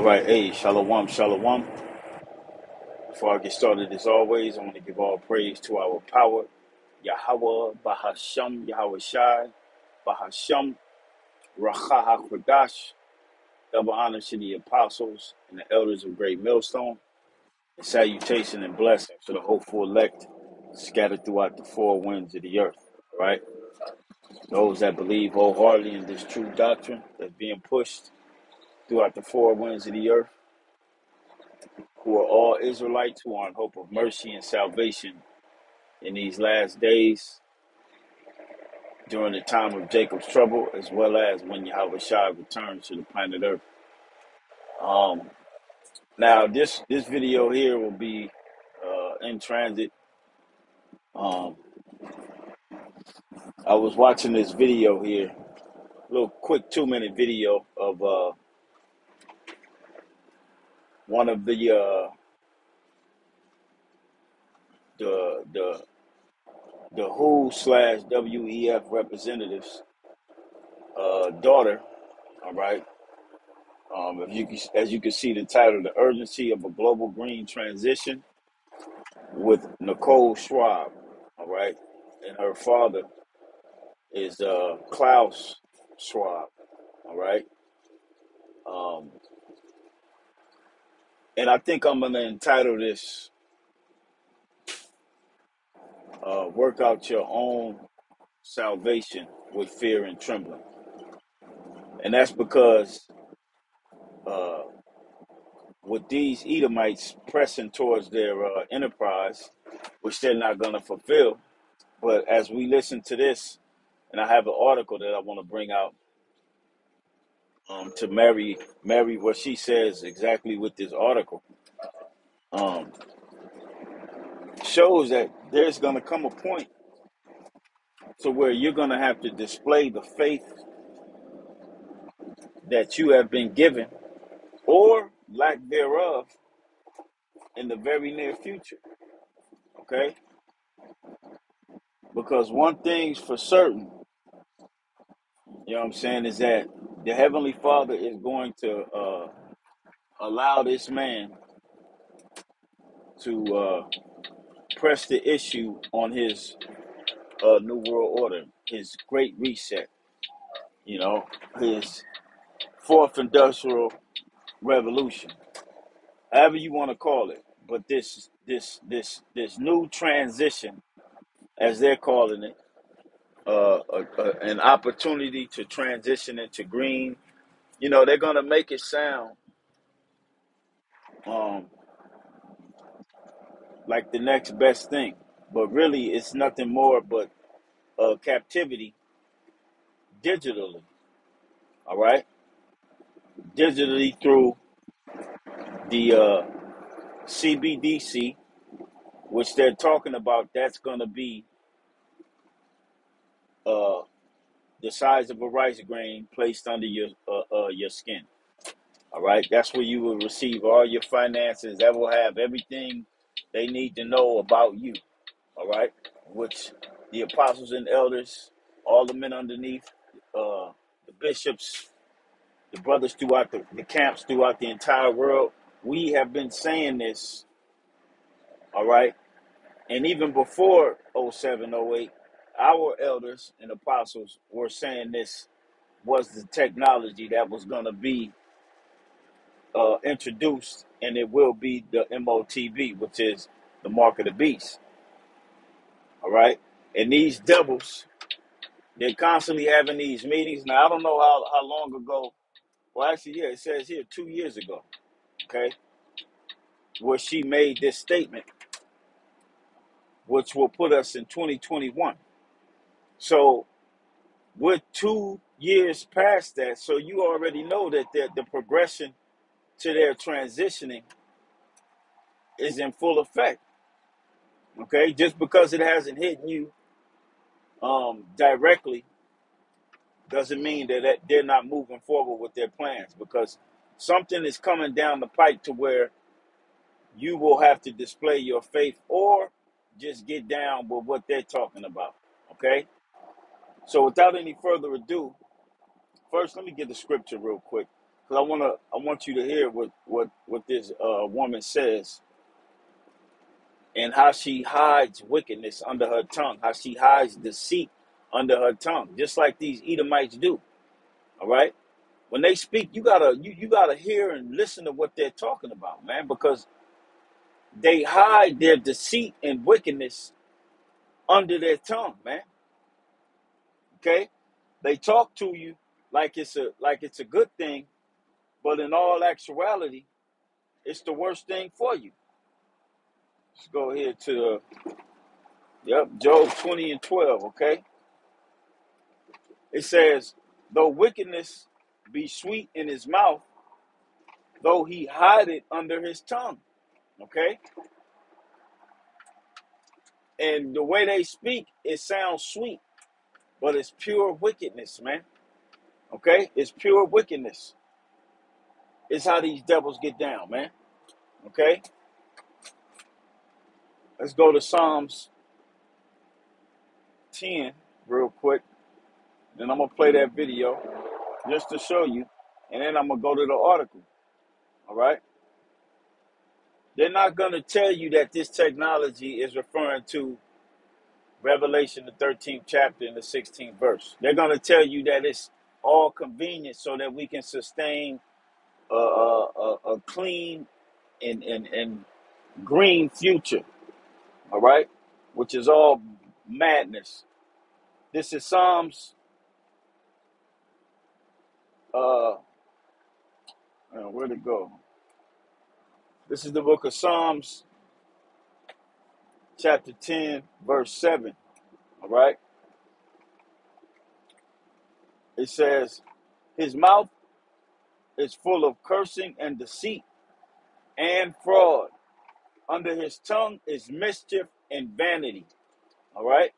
All right, hey, shalom, shalom. Before I get started, as always, I want to give all praise to our power, Yahweh, Bahasham, Yahweh Shai, Bahasham, Racha HaKodash. Double honor to the apostles and the elders of Great Millstone, and salutation and blessings to the hopeful elect scattered throughout the four winds of the earth. All right, those that believe wholeheartedly in this true doctrine that's being pushed throughout the four winds of the earth who are all Israelites who are in hope of mercy and salvation in these last days during the time of Jacob's trouble, as well as when Yahweh Shai returns to the planet Earth. Um, now, this this video here will be uh, in transit. Um, I was watching this video here, a little quick two minute video of uh, one of the uh, the the the WHO slash WEF representatives' uh, daughter. All right. Um, if you can, as you can see, the title, "The Urgency of a Global Green Transition," with Nicole Schwab. All right, and her father is uh, Klaus Schwab. All right. Um, and I think I'm gonna entitle this uh, "Work Out Your Own Salvation with Fear and Trembling," and that's because uh, with these Edomites pressing towards their uh, enterprise, which they're not going to fulfill. But as we listen to this, and I have an article that I want to bring out um, to Mary, Mary, what she says exactly with this article um, shows that there's going to come a point to where you're going to have to display the faith that you have been given or lack thereof in the very near future. Okay? Because one thing's for certain, you know what I'm saying, is that the Heavenly Father is going to uh, allow this man to uh, press the issue on his uh, New World Order, his Great Reset, you know, his Fourth Industrial Revolution, however you want to call it. But this, this, this, this new transition, as they're calling it, a, a, an opportunity to transition into green. You know, they're gonna make it sound um, like the next best thing, but really, it's nothing more but uh, captivity digitally. All right, digitally through the uh, CBDC, which they're talking about. That's gonna be uh, the size of a rice grain placed under your uh, uh, your skin. All right, that's where you will receive all your finances. That will have everything they need to know about you. All right, which the apostles and elders, all the men underneath, uh, the bishops, the brothers throughout the, the camps throughout the entire world. We have been saying this. All right, and even before oh 07, oh 08, our elders and apostles were saying this was the technology that was going to be uh, introduced, and it will be the MOTB, which is the mark of the beast. All right, and these devils, they're constantly having these meetings. Now I don't know how how long ago. Well, actually, yeah, it says here two years ago. Okay, where she made this statement, which will put us in 2021. So we're two years past that. So you already know that the, the progression to their transitioning is in full effect. Okay, just because it hasn't hit you um, directly doesn't mean that that they're not moving forward with their plans because something is coming down the pike to where you will have to display your faith or just get down with what they're talking about. Okay, so without any further ado, first let me get the scripture real quick because I wanna I want you to hear what what what this uh, woman says and how she hides wickedness under her tongue, how she hides deceit under her tongue, just like these Edomites do. All right, when they speak, you gotta you you gotta hear and listen to what they're talking about, man, because they hide their deceit and wickedness under their tongue, man. Okay, they talk to you like it's a like it's a good thing, but in all actuality, it's the worst thing for you. Let's go here to the yep Job twenty and twelve. Okay, it says, "Though wickedness be sweet in his mouth, though he hide it under his tongue." Okay, and the way they speak, it sounds sweet, but it's pure wickedness, man. Okay, it's pure wickedness. It's how these devils get down, man. Okay, let's go to Psalms ten real quick. Then I'm gonna play that video just to show you, and then I'm gonna go to the article. All right. They're not gonna tell you that this technology is referring to Revelation the 13th chapter and the 16th verse. They're gonna tell you that it's all convenient so that we can sustain a, a, a, a clean and, and, and green future. All right, which is all madness. This is Psalms. Uh, uh, where'd it go? This is the book of Psalms, chapter 10, verse 7. All right. It says, His mouth is full of cursing and deceit and fraud. Under his tongue is mischief and vanity. All right.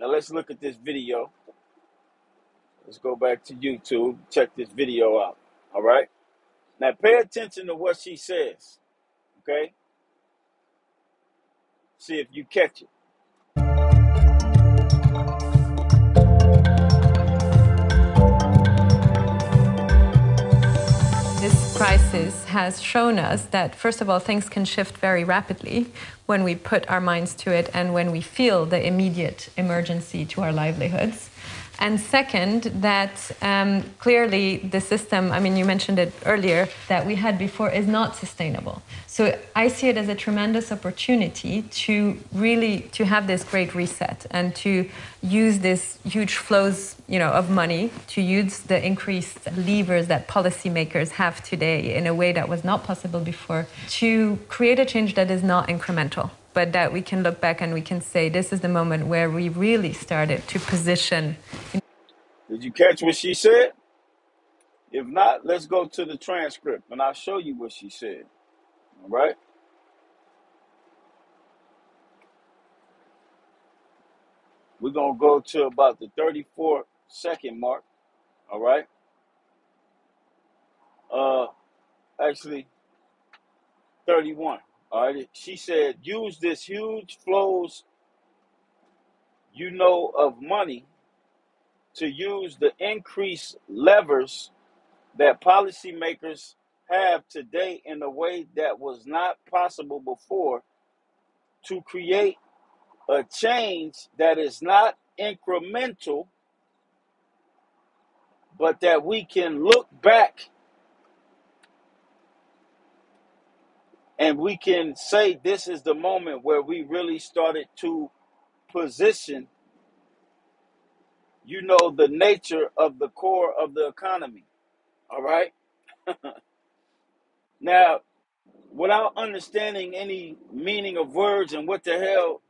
Now let's look at this video. Let's go back to YouTube. Check this video out. All right. Now pay attention to what she says. Okay. See if you catch it. This crisis has shown us that, first of all, things can shift very rapidly when we put our minds to it and when we feel the immediate emergency to our livelihoods. And second, that um, clearly the system, I mean, you mentioned it earlier, that we had before is not sustainable. So I see it as a tremendous opportunity to really to have this great reset and to use this huge flows, you know, of money to use the increased levers that policymakers have today in a way that was not possible before to create a change that is not incremental but that we can look back and we can say this is the moment where we really started to position. Did you catch what she said? If not, let's go to the transcript and I'll show you what she said. All right. We're going to go to about the 34 second mark. All right. Uh, actually, 31. She said, use this huge flows you know of money to use the increased levers that policymakers have today in a way that was not possible before to create a change that is not incremental, but that we can look back and we can say this is the moment where we really started to position, you know, the nature of the core of the economy. All right. Now, without understanding any meaning of words and what the hell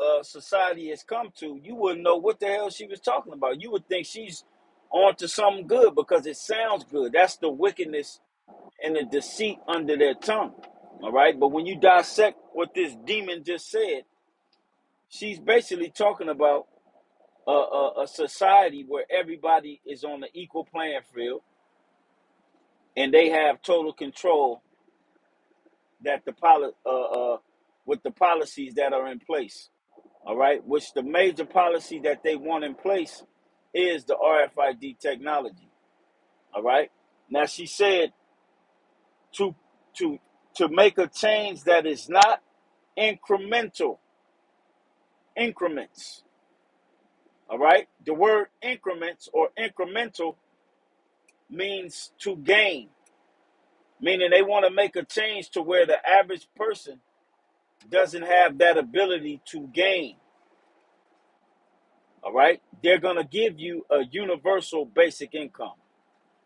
uh, society has come to, you wouldn't know what the hell she was talking about. You would think she's on to something good because it sounds good. That's the wickedness and the deceit under their tongue. All right. But when you dissect what this demon just said, she's basically talking about a, a, a society where everybody is on the equal playing field and they have total control that the poli- uh, uh, with the policies that are in place. All right, which the major policy that they want in place is the RFID technology. All right, Now she said to to to make a change that is not incremental increments. All right. The word increments or incremental means to gain, meaning they want to make a change to where the average person doesn't have that ability to gain. All right. They're going to give you a universal basic income.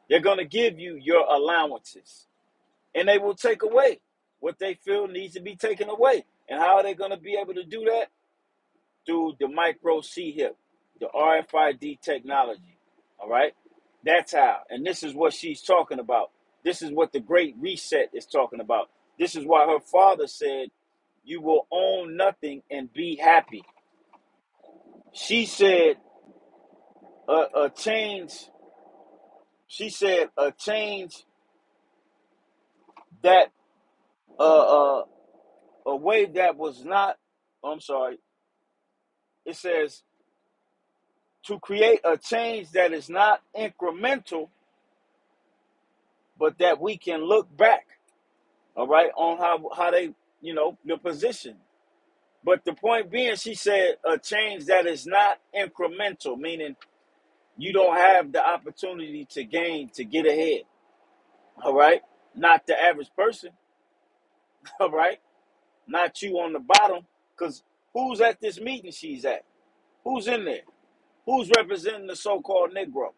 They're going to give you your allowances and they will take away what they feel needs to be taken away. And how are they going to be able to do that? Through the micro C hip, the RFID technology. All right. That's how. And this is what she's talking about. This is what the Great Reset is talking about. This is why her father said, You will own nothing and be happy. She said, A, a change, she said, a change that, uh, uh, a way that was not, I'm sorry, it says, to create a change that is not incremental, but that we can look back, all right, on how, how they, you know, the position. But the point being, she said a change that is not incremental, meaning you don't have the opportunity to gain, to get ahead. All right. Not the average person. All right. Not you on the bottom. Because who's at this meeting she's at? Who's in there? Who's representing the so called Negro?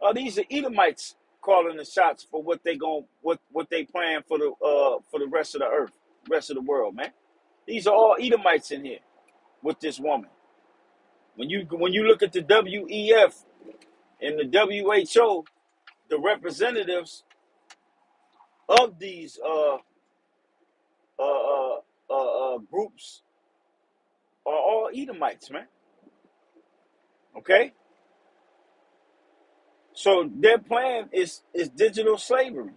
Oh, these are Edomites calling the shots for what they going what what they plan for the uh for the rest of the earth, rest of the world, man. These are all Edomites in here with this woman. When you when you look at the WEF and the WHO, the representatives of these uh uh uh, uh, uh groups are all Edomites, man. Okay, so their plan is is digital slavery.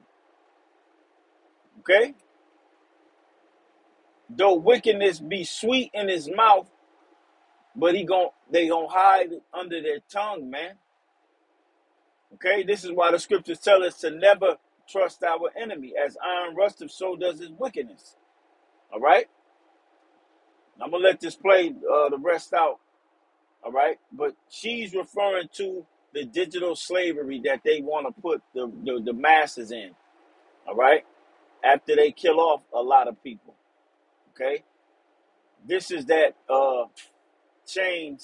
Okay, though wickedness be sweet in his mouth, but he gon' they gonna hide it under their tongue, man. Okay, this is why the scriptures tell us to never trust our enemy, as iron rusteth, so does his wickedness. All right, I'm gonna let this play uh, the rest out. All right, but she's referring to the digital slavery that they want to put the, the the masses in. All right, after they kill off a lot of people. Okay, this is that uh change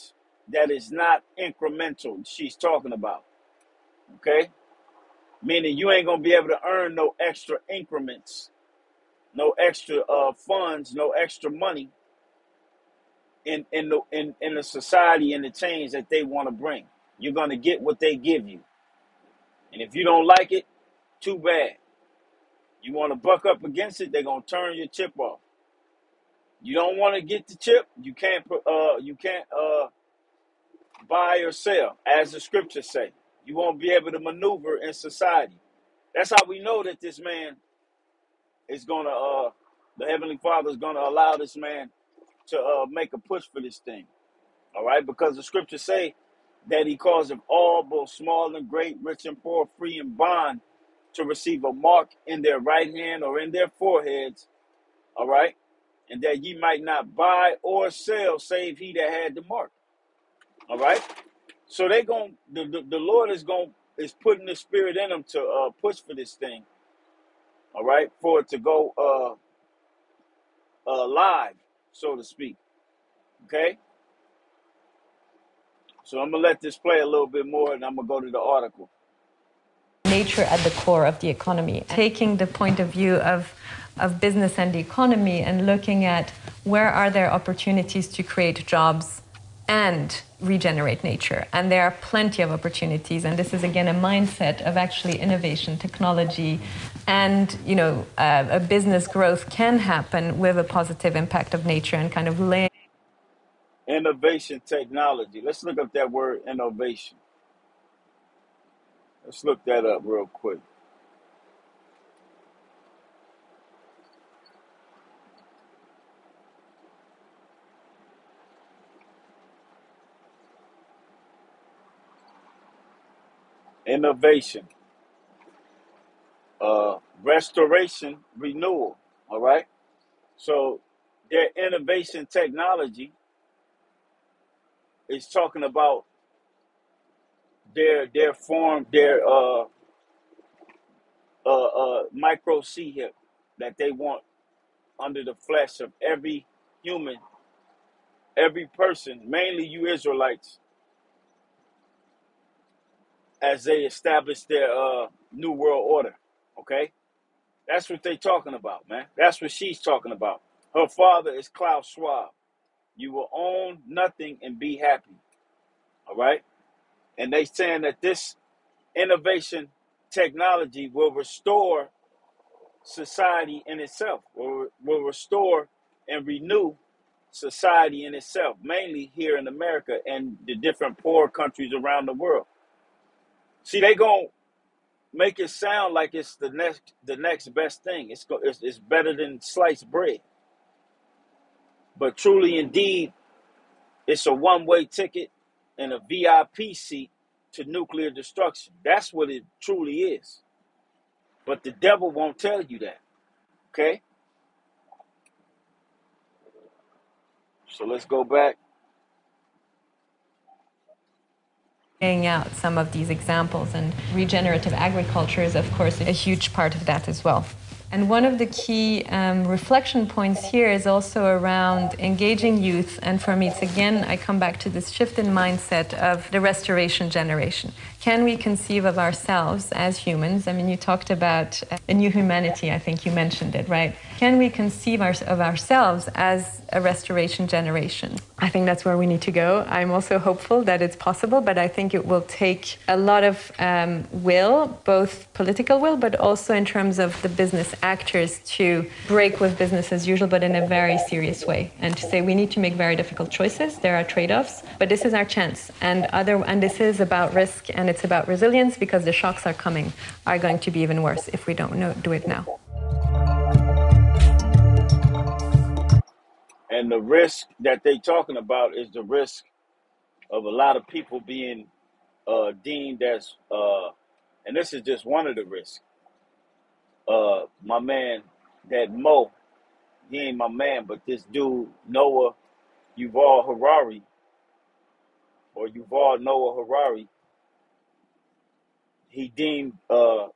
that is not incremental. She's talking about. Okay, meaning you ain't gonna be able to earn no extra increments, no extra uh funds, no extra money in in the in in the society and the change that they want to bring. You're gonna get what they give you, and if you don't like it, too bad. You want to buck up against it, they're gonna turn your chip off. You don't want to get the chip, you can't put uh you can't uh buy or sell, as the scriptures say. You won't be able to maneuver in society. That's how we know that this man is gonna uh the heavenly father is gonna allow this man to uh make a push for this thing. All right, because the scriptures say that he causeth all, both small and great, rich and poor, free and bond, to receive a mark in their right hand or in their foreheads. All right, and that ye might not buy or sell, save he that had the mark. All right, so they going the, the the Lord is going is putting the spirit in them to uh push for this thing. All right, for it to go uh uh live, so to speak. Okay, so I'm gonna let this play a little bit more, and I'm gonna go to the article. nature at the core of the economy. Taking the point of view of, of business and the economy and looking at where are there opportunities to create jobs and regenerate nature. And there are plenty of opportunities. And this is again a mindset of actually innovation, technology, and you know uh, a business growth can happen with a positive impact of nature and kind of laying Innovation technology. Let's look up that word innovation. Let's look that up real quick. Innovation. uh, restoration, renewal. All right. So their innovation technology is talking about their their form, their uh, uh, uh, micro C hip that they want under the flesh of every human, every person, mainly you Israelites, as they establish their uh, new world order. Okay, that's what they're talking about, man. That's what she's talking about. Her father is Klaus Schwab. You will own nothing and be happy. All right, and they saying that this innovation technology will restore society in itself, will, will restore and renew society in itself, mainly here in America and the different poor countries around the world. See, they gonna make it sound like it's the next the next best thing. It's go, it's, it's better than sliced bread, but truly, indeed, it's a one way ticket and a VIP seat to nuclear destruction. That's what it truly is. But the devil won't tell you that. Okay, so let's go back. laying out some of these examples, and regenerative agriculture is, of course, a huge part of that as well. And one of the key um, reflection points here is also around engaging youth. And for me, it's again, I come back to this shift in mindset of the restoration generation. Can we conceive of ourselves as humans? I mean, you talked about a new humanity, I think you mentioned it, right? Can we conceive our, of ourselves as a restoration generation? I think that's where we need to go. I'm also hopeful that it's possible, but I think it will take a lot of um, will, both political will, but also in terms of the business actors to break with business as usual, but in a very serious way, and to say we need to make very difficult choices. There are trade-offs, but this is our chance, and other, and this is about risk and it's about resilience because the shocks are coming, are going to be even worse if we don't know, do it now. And the risk that they talking about is the risk of a lot of people being uh, deemed as, uh, and this is just one of the risks. Uh, my man, that Mo, he ain't my man, but this dude Noah Yuval Harari or Yuval Noah Harari, he deemed uh,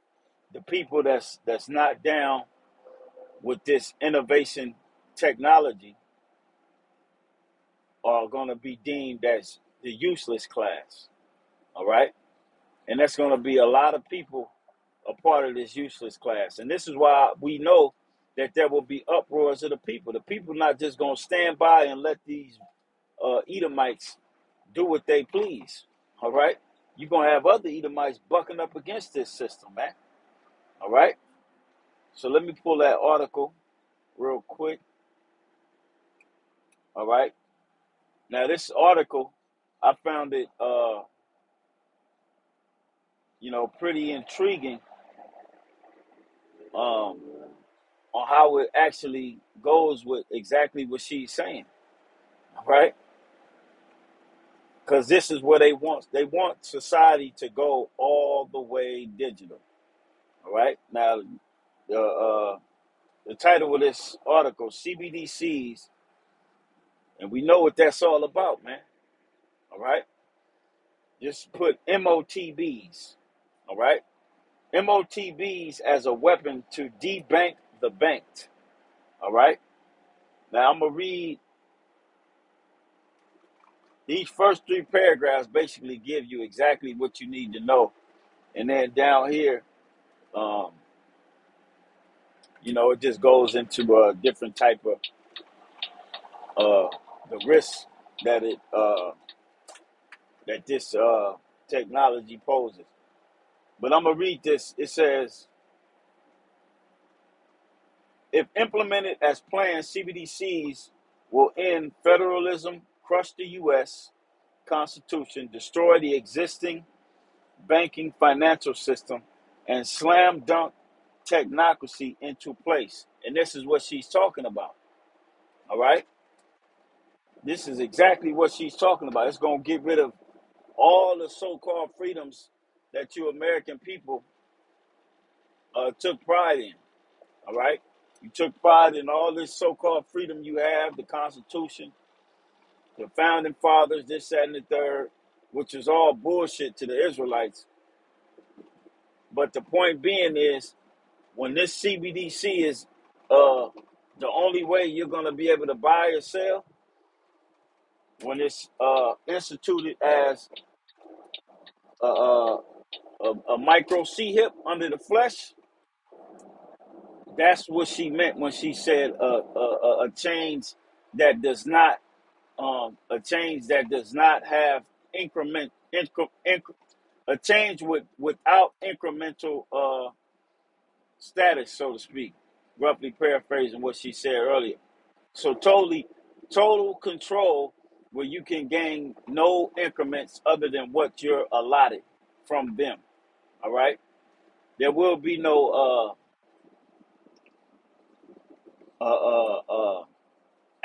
the people that's that's not down with this innovation technology are going to be deemed as the useless class. All right. And that's going to be a lot of people a part of this useless class. And this is why we know that there will be uproars of the people. The people not just going to stand by and let these uh, Edomites do what they please. All right. You're going to have other Edomites bucking up against this system, man. All right. So let me pull that article real quick. All right. Now, this article, I found it, uh, you know, pretty intriguing um, on how it actually goes with exactly what she's saying, right? Because this is where they want. They want society to go all the way digital, all right? Now, the uh, the title of this article, CBDCs, and we know what that's all about, man. All right, just put MOTBs, all right, MOTBs as a weapon to debank the banked. All right. Now I'm gonna read these first three paragraphs. Basically, give you exactly what you need to know, and then down here, um, you know, it just goes into a different type of uh, the risk that it uh, that this uh, technology poses. But I'm gonna read this. It says, if implemented as planned, CBDCs will end federalism, crush the U.S. Constitution, destroy the existing banking financial system, and slam dunk technocracy into place. And this is what she's talking about. All right. This is exactly what she's talking about. It's going to get rid of all the so called freedoms that you American people uh, took pride in. All right, you took pride in all this so-called freedom you have, the Constitution, the founding fathers, this, that, and the third, which is all bullshit to the Israelites. But the point being is, when this CBDC is uh, the only way you're going to be able to buy or sell, when it's uh, instituted as a, a, a, a micro C hip under the flesh, that's what she meant when she said uh, a, a, a change that does not um, a change that does not have increment incre, incre, a change with without incremental uh, status, so to speak. Roughly paraphrasing what she said earlier. So totally, total control where you can gain no increments other than what you're allotted from them. All right. There will be no uh uh uh, uh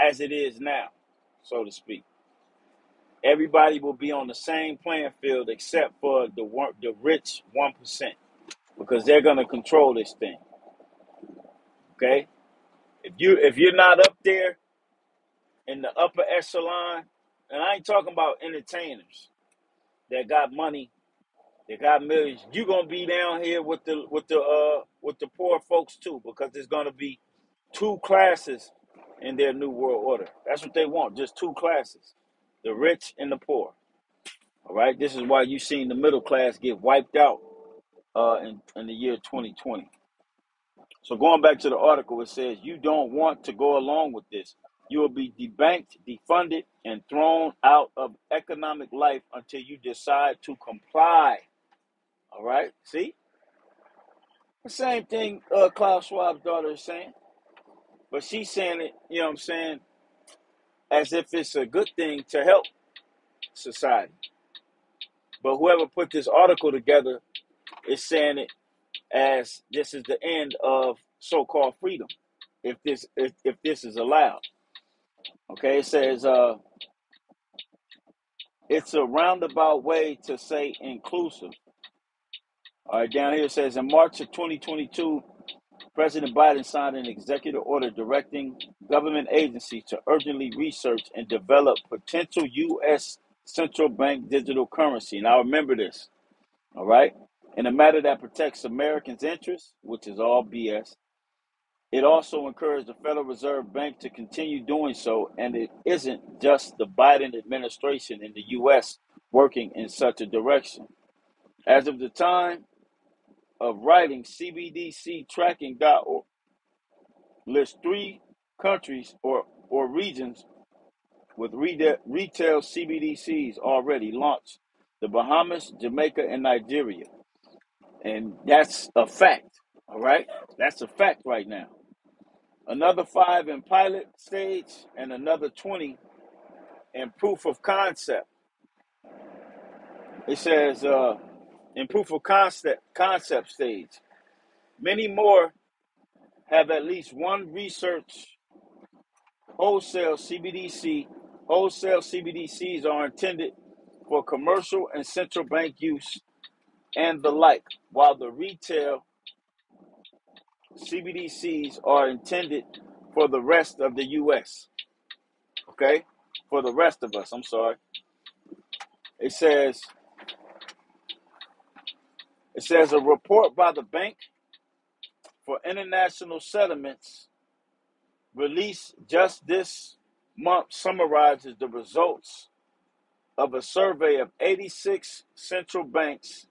as it is now, so to speak. Everybody will be on the same playing field except for the one, the rich one percent because they're gonna control this thing. Okay. If you if you're not up there in the upper echelon, and I ain't talking about entertainers that got money, that got millions, you gonna be down here with the with the uh with the poor folks too, because there's gonna be two classes in their new world order. That's what they want, just two classes. The rich and the poor. All right. This is why you've seen the middle class get wiped out uh in, in the year 2020. So going back to the article, it says you don't want to go along with this. You will be debanked, defunded, and thrown out of economic life until you decide to comply. All right, see the same thing uh, Klaus Schwab's daughter is saying, but she's saying it. You know what I'm saying? As if it's a good thing to help society. But whoever put this article together is saying it as this is the end of so-called freedom, if this if, if this is allowed. Okay, it says uh, it's a roundabout way to say inclusive. All right, down here it says in March of 2022, President Biden signed an executive order directing government agencies to urgently research and develop potential U.S. central bank digital currency. Now remember this, all right? In a matter that protects Americans' interests, which is all BS, It also encouraged the Federal Reserve Bank to continue doing so, and it isn't just the Biden administration in the U.S. working in such a direction. As of the time of writing, CBDC tracking.org lists three countries or, or regions with retail CBDCs already launched the Bahamas, Jamaica, and Nigeria. And that's a fact, all right? That's a fact right now. Another five in pilot stage, and another 20 in proof of concept. It says uh, in proof of concept concept stage. Many more have at least one research wholesale CBDC. Wholesale CBDCs are intended for commercial and central bank use and the like, while the retail CBDCs are intended for the rest of the U.S. Okay, for the rest of us. I'm sorry. It says it says a report by the Bank for International Settlements released just this month summarizes the results of a survey of 86 central banks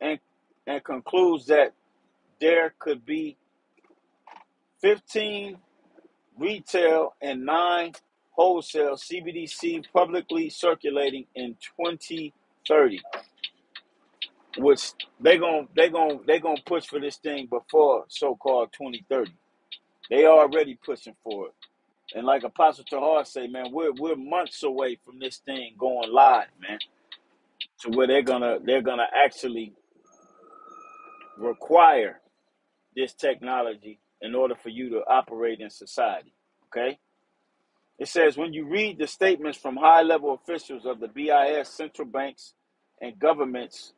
and and concludes that there could be 15 retail and 9 wholesale CBDC publicly circulating in 2030 which they gon' they gon' they gon' push for this thing before so-called 2030 they already pushing for it. And like apostle tahar say man we're we're months away from this thing going live man. To where they're gonna they're gonna actually require this technology in order for you to operate in society. Okay? It says when you read the statements from high level officials of the BIS, central banks, and governments,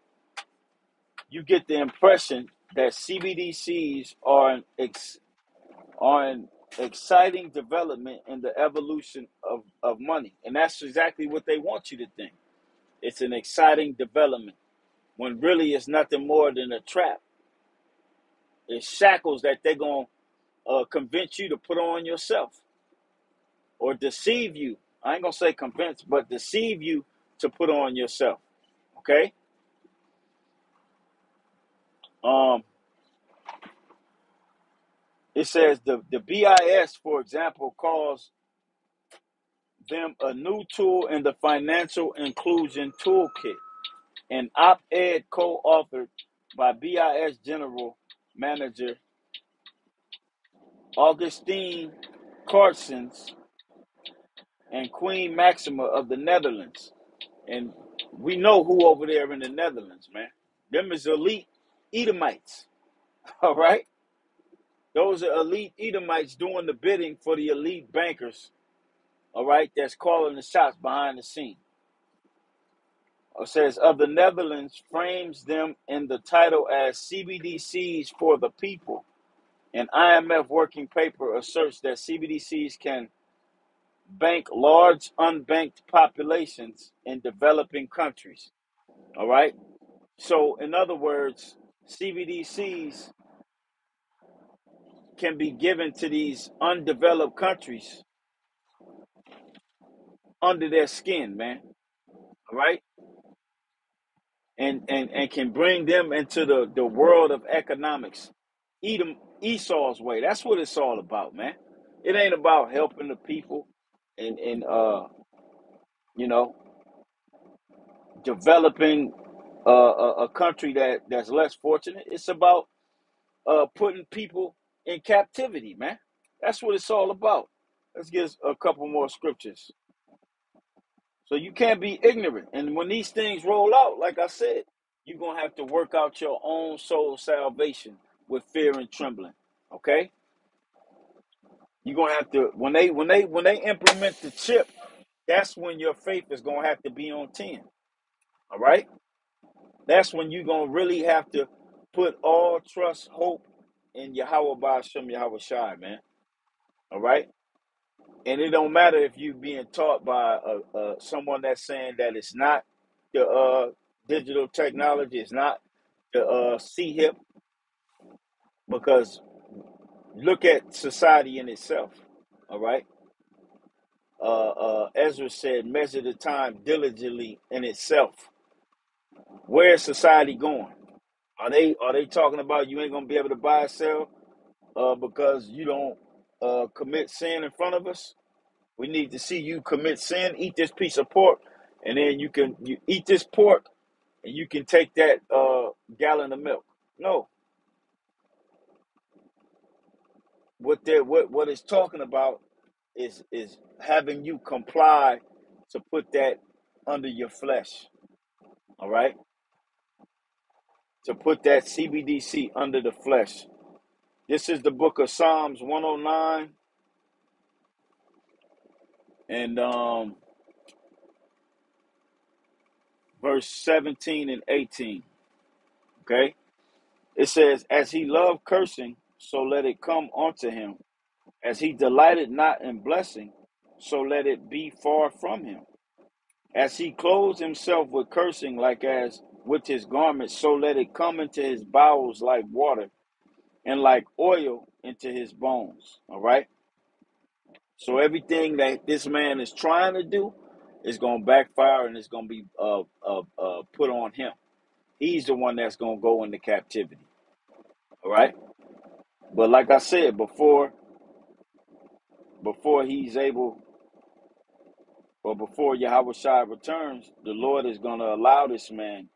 you get the impression that CBDCs are an ex, are an exciting development in the evolution of, of money. And that's exactly what they want you to think. It's an exciting development when really it's nothing more than a trap. It's shackles that they're going to uh, convince you to put on yourself or deceive you. I ain't going to say convince, but deceive you to put on yourself. Okay? Um, it says the, the BIS, for example, calls them a new tool in the financial inclusion toolkit. An op-ed co-authored by BIS General Manager Agustín Carstens and Queen Maxima of the Netherlands. And we know who over there in the Netherlands, man. Them is elite Edomites. All right? Those are elite Edomites doing the bidding for the elite bankers, all right, that's calling the shots behind the scene. Says, of the Netherlands frames them in the title as CBDCs for the people. An IMF working paper asserts that CBDCs can bank large unbanked populations in developing countries. All right. So, in other words, CBDCs can be given to these undeveloped countries under their skin, man. All right. And, and, and can bring them into the, the world of economics. Edom, Esau's way. That's what it's all about, man. It ain't about helping the people and, and uh, you know, developing uh, a, a country that, that's less fortunate. It's about uh, putting people in captivity, man. That's what it's all about. Let's get a couple more scriptures. So you can't be ignorant. And when these things roll out, like I said, you're gonna have to work out your own soul salvation with fear and trembling. Okay? You're gonna have to when they when they when they implement the chip, that's when your faith is gonna have to be on 10. All right? That's when you're gonna really have to put all trust, hope in Yahweh Ba'ashem Yahweh Shai, man. All right? And it don't matter if you being taught by uh, uh, someone that's saying that it's not the uh, digital technology, it's not the uh, C hip, because look at society in itself. All right. Uh, uh, Ezra said, measure the time diligently in itself. Where is society going? Are they are they talking about you ain't gonna be able to buy or sell uh, because you don't uh, commit sin in front of us? We need to see you commit sin, eat this piece of pork, and then you can you eat this pork and you can take that uh, gallon of milk. No, what they what what it's talking about is is having you comply to put that under your flesh. All right, to put that CBDC under the flesh. This is the book of Psalms 109 and um, verse 17 and 18. Okay, it says, "As he loved cursing, so let it come unto him." As he delighted not in blessing, so let it be far from him. As he clothes himself with cursing, like as with his garments, so let it come into his bowels like water, and like oil into his bones. All right. So everything that this man is trying to do is going to backfire, and it's going to be uh, uh, uh, put on him. He's the one that's going to go into captivity. All right. But like I said before, before he's able or before Yahweh Shai returns, the Lord is going to allow this man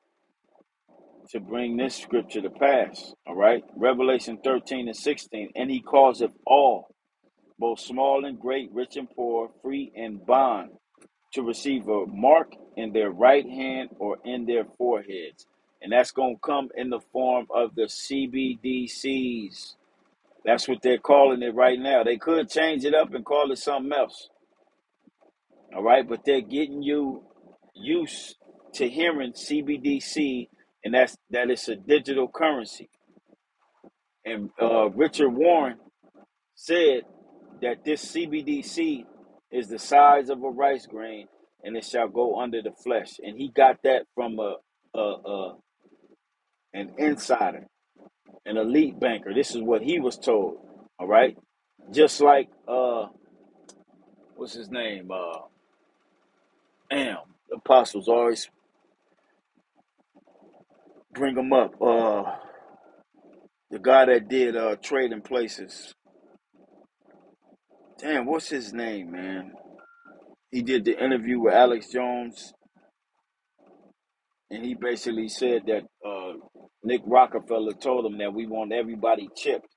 to bring this scripture to pass. All right. Revelation 13 and 16. And he it all, both small and great, rich and poor, free and bond, to receive a mark in their right hand or in their foreheads. And that's going to come in the form of the CBDCs. That's what they're calling it right now. They could change it up and call it something else. All right, but they're getting you used to hearing CBDC, and that's that it's a digital currency. And uh, Richard Warren said that this CBDC is the size of a rice grain and it shall go under the flesh. And he got that from a, a, a an insider, an elite banker. This is what he was told. All right. Just like uh what's his name? Uh Am. The apostles always bring him up. Uh the guy that did uh trading places. Damn, what's his name, man? He did the interview with Alex Jones and he basically said that uh, Nick Rockefeller told him that we want everybody chipped.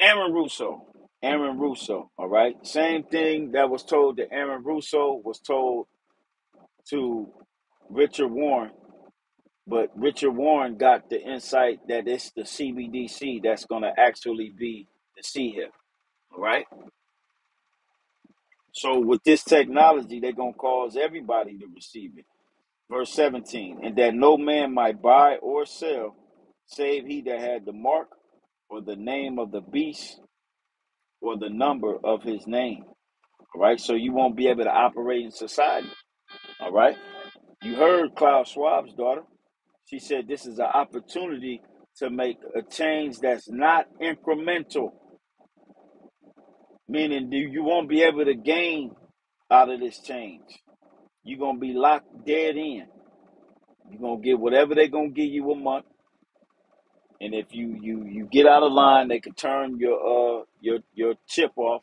Aaron Russo, Aaron Russo, all right. Same thing that was told to Aaron Russo was told to Richard Warren, but Richard Warren got the insight that it's the CBDC that's going to actually be the CHIP, all right. So with this technology, they're going to cause everybody to receive it. Verse 17, and that no man might buy or sell, save he that had the mark or the name of the beast or the number of his name. All right, so you won't be able to operate in society. All right, you heard Klaus Schwab's daughter. She said this is an opportunity to make a change that's not incremental, meaning you you won't be able to gain out of this change. You're gonna be locked dead in. You're gonna get whatever they're gonna give you a month, and if you you you get out of line, they can turn your uh your your chip off.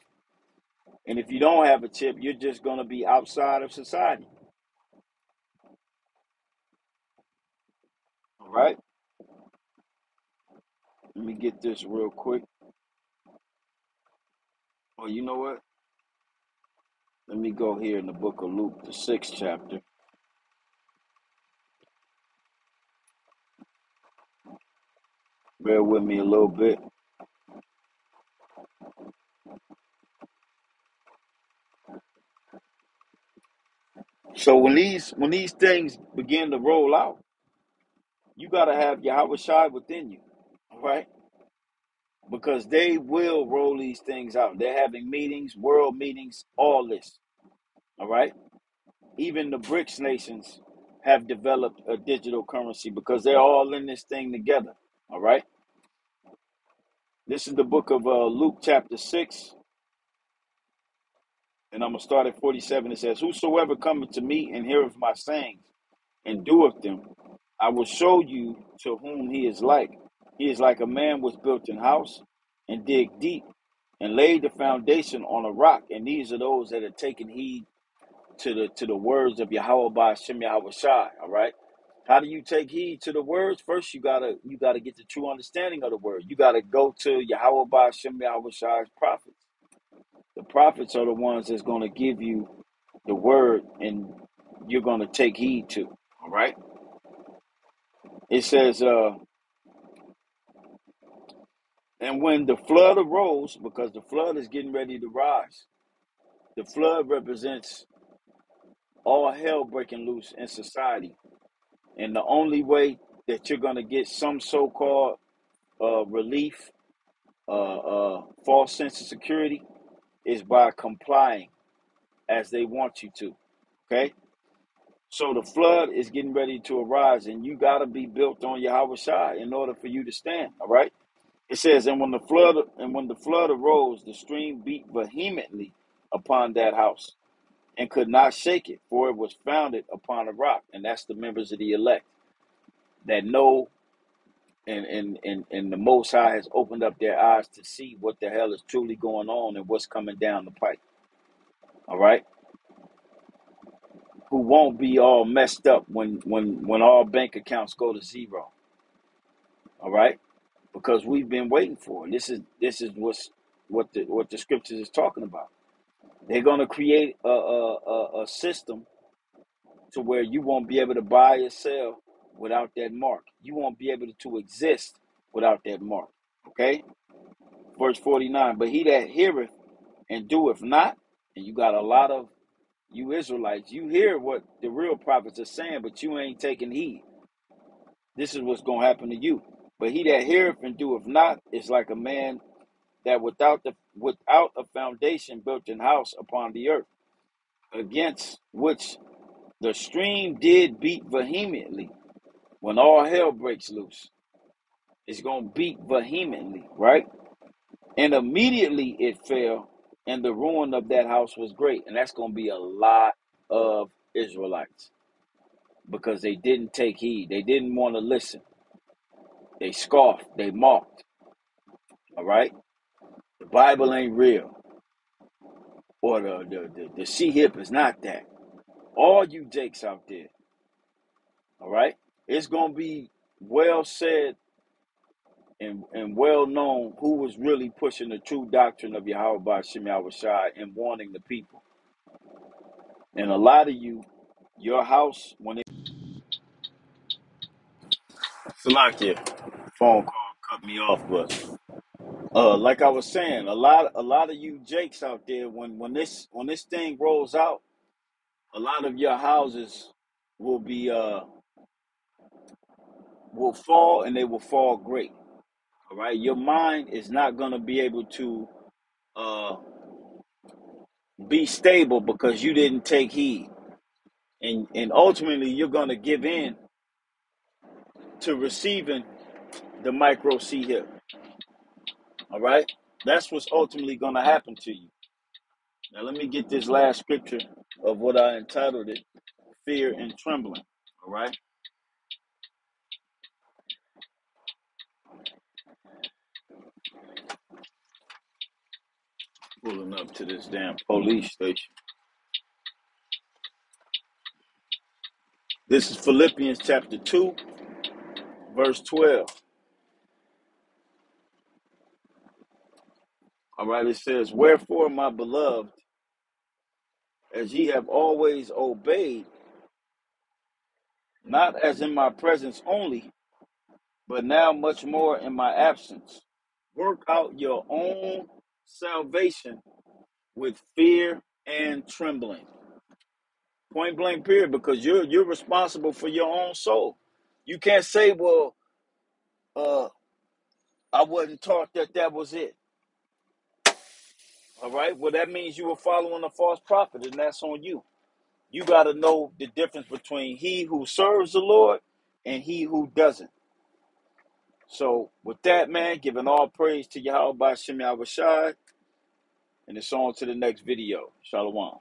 And if you don't have a chip, you're just gonna be outside of society. Right. Let me get this real quick. Oh, you know what? Let me go here in the book of Luke, the sixth chapter. Bear with me a little bit. So when these when these things begin to roll out, you gotta have Yahweh Shai within you. Right? Because they will roll these things out. They're having meetings, world meetings, all this. All right. Even the BRICS nations have developed a digital currency because they're all in this thing together. All right. This is the book of uh, Luke, chapter 6, and I'm going to start at 47. It says, Whosoever cometh to me and heareth my sayings and doeth them, I will show you to whom he is like. He is like a man which built an house and dig deep and laid the foundation on a rock. And these are those that are taking heed to the to the words of Yahweh by Shem Yahweh Shai. All right. How do you take heed to the words? First, you gotta you gotta get the true understanding of the word. You gotta go to Yahweh by Shem Yahweh Shai's prophets. The prophets are the ones that's gonna give you the word, and you're gonna take heed to. All right. It says, uh, and when the flood arose, because the flood is getting ready to rise, the flood represents all hell breaking loose in society And the only way that you're going to get some so called uh, relief, uh, uh, false sense of security, is by complying as they want you to. Okay? So the flood is getting ready to arise, and you got to be built on Yahweh Shai in order for you to stand. All right? It says, and when the flood and when the flood arose, the stream beat vehemently upon that house and could not shake it, for it was founded upon a rock. And that's the members of the elect that know and and and, and the most high has opened up their eyes to see what the hell is truly going on and what's coming down the pipe all right who won't be all messed up when when when all bank accounts go to zero all right because we've been waiting for it. this is this is what's what the what the scriptures is talking about they're going to create a, a, a, a system to where you won't be able to buy or sell without that mark. You won't be able to exist without that mark. Okay? Verse 49 But he that heareth and doeth not, and you got a lot of you Israelites, you hear what the real prophets are saying, but you ain't taking heed. This is what's going to happen to you. But he that heareth and doeth not is like a man that without the without a foundation built an house upon the earth, against which the stream did beat vehemently. When all hell breaks loose, it's gonna beat vehemently, right? And immediately it fell, and the ruin of that house was great. And that's gonna be a lot of Israelites because they didn't take heed. They didn't want to listen. They scoffed, they mocked. All right? The Bible ain't real. Or the the, the, the she hip is not that. All you jakes out there, all right? It's gonna be well said and, and well known who was really pushing the true doctrine of Yahweh by Shem Shai and warning the people. And a lot of you, your house, when it Salakia, phone call cut me off, but uh like I was saying, a lot a lot of you jakes out there, when when this when this thing rolls out, a lot of your houses will be uh will fall and they will fall great. All right. Your mind is not gonna be able to uh be stable because you didn't take heed. And and ultimately you're gonna give in to receiving the micro C here. All right? That's what's ultimately gonna happen to you. Now let me get this last scripture of what I entitled it, Fear and Trembling. All right. Pulling up to this damn police station. This is Philippians chapter 2, verse 12. All right, it says, Wherefore, my beloved, as ye have always obeyed, not as in my presence only, but now much more in my absence, work out your own salvation with fear and trembling. Point blank period, because you're you're responsible for your own soul. You can't say, well, uh, I wasn't taught that that was it. All right. Well, that means you were following a false prophet, and that's on you. You got to know the difference between he who serves the Lord and he who doesn't. So, with that, man, giving all praise to Yahweh by Shem Shai, and it's on to the next video. Shalom.